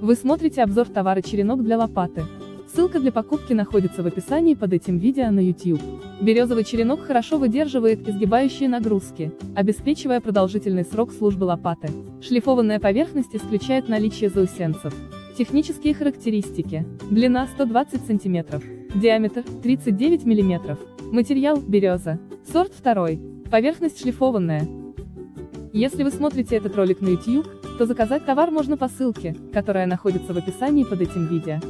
Вы смотрите обзор товара черенок для лопаты. Ссылка для покупки находится в описании под этим видео на YouTube. Березовый черенок хорошо выдерживает изгибающие нагрузки, обеспечивая продолжительный срок службы лопаты. Шлифованная поверхность исключает наличие заусенцев. Технические характеристики. Длина 120 см. Диаметр 39 мм. Материал – береза. Сорт второй. Поверхность шлифованная. Если вы смотрите этот ролик на YouTube, то заказать товар можно по ссылке, которая находится в описании под этим видео.